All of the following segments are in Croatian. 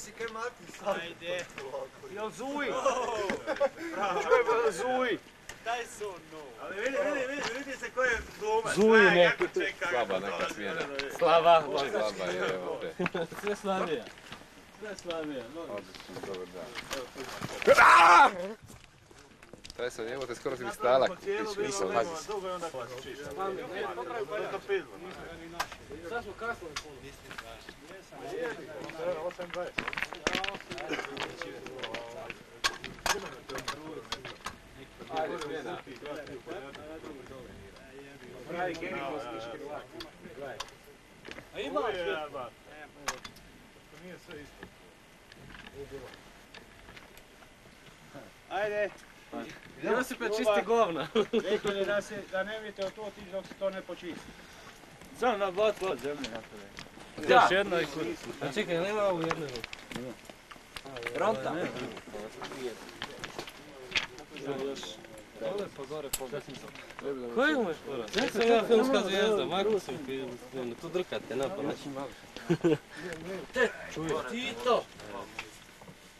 si kaj Martin. Ajde. Jel zuji? Čujem zuji. Daj su no. Ali vidi, vidi, vidi, vidi se ko je glumac. Zna neki kako Slaba neka smjena. da, da, da. Slava. Slaba je, evo te. Sve slabija. Sve slabija. Odlično, dobar dan. Taj sam te skoro si mi stalak. Čišta. To pizlo. Sad smo vlak. A ima. To nije sve isto. Ajde. Josipe čisti govna. Rekli da, se, da ne vidite tu otići dok se to ne počisti. Samo na bot pod zemlje napravi. Da. Još jedno i kod. A čekaj, nema ovu jednu. Ronta. Dole pa gore po Koji imaš pora? Ja sam ja filmska zvijezda, Marko sam film, tu drkate na pa naći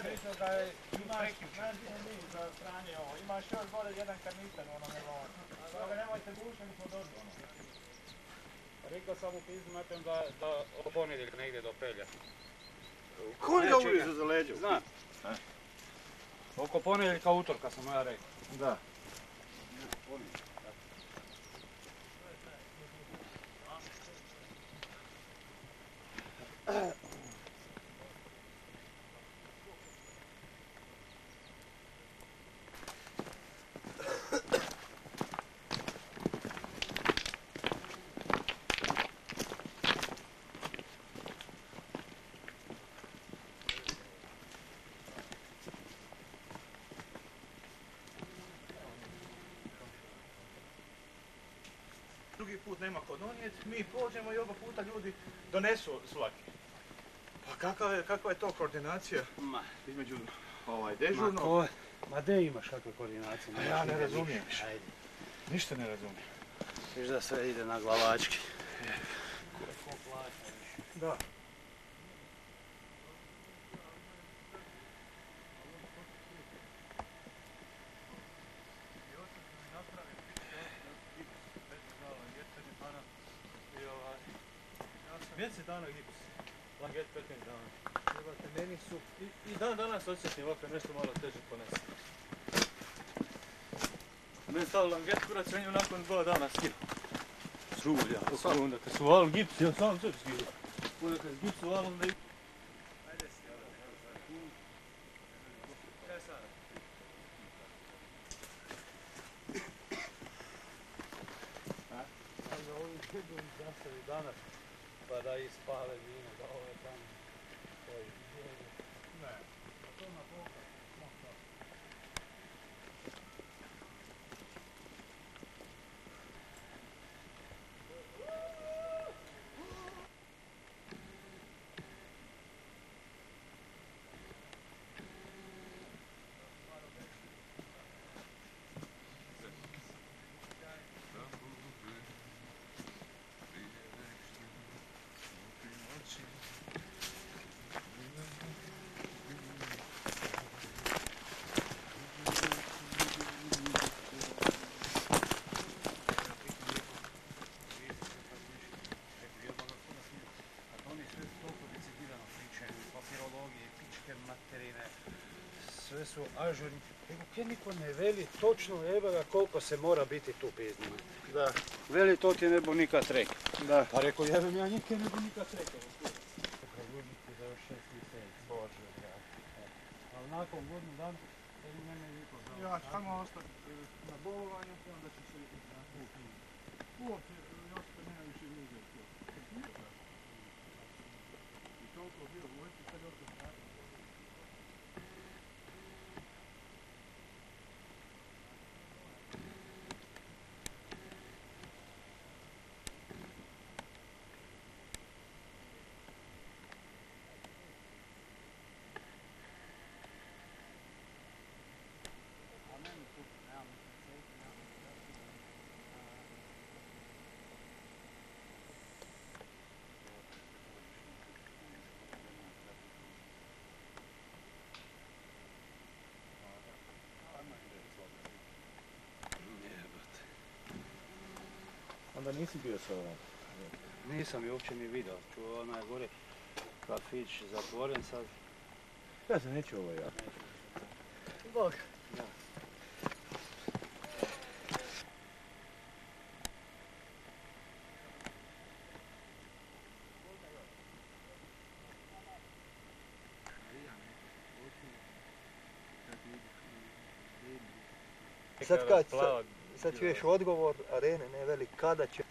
Se da je, imaš, mi za stranje ovo, imaš još gore jedan kanister u onome ovo. Toga nemojte bušiti, mi smo ono. Rekao sam u pizdu napijem da, da o ponedjeljak negdje do pelja. Ko ga uliže za leđa? Znam. Oko ponedjeljka utorka sam ja rekao. Da. Put nema ko donijeti, mi pođemo i oba puta ljudi donesu svaki. Pa kakva je, kakva je to koordinacija Ma, između ovaj, dežurnog? ko, ma de imaš kakve koordinacije? Ma ja ne razumijem. Ajde. Ništa ne razumijem. Viš da sve ide na glavački. Da. Mjesec dana gips. Langet 15 dana. Jebate, meni su, i, i dan danas osjetim ovako nešto malo teže ponesi. Meni stalo langet kurac, je nakon dva dana skinu. Srulja, onda kad su valili gips, ja sam sve skinu. Onda kad gips valili, onda i... Danas, pa da ispale vino, da ove tamo. koji djedu. Ne. Oni pičke materine, sve su ažurni. Nego kaj niko ne veli točno evo ga koliko se mora biti tu pizdima. Da. Veli to ti ne bu nikad rekao. Da. Pa rekao jebem ja nikad ne bu nikad rekao. Ljudi ti za još šest mjeseci. Bože, ja. Ali nakon godinu dana, da bi mene niko znao. Ja samo ostati na bolovanju, onda ću se na Uopće, još to nema više ljude. Onda nisi bio sa ovom. Nisam je uopće ni vidio. Čuo onaj gore kafić zatvoren sad. Ja se neću ovo ja. Bog. Sad kad, sad, sad čuješ odgovor arene, ne veli kada će.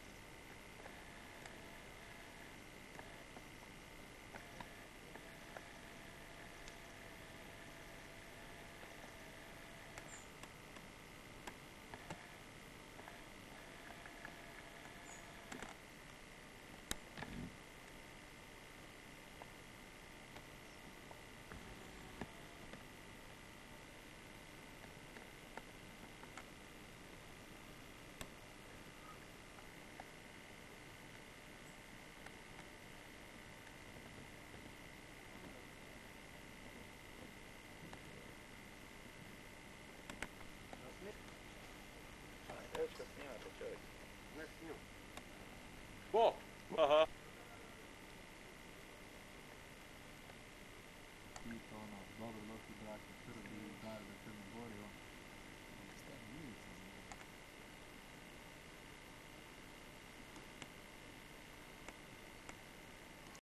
Aha. Ni to ono, dobro, lahko brati, prvi, da je, da se ne borijo.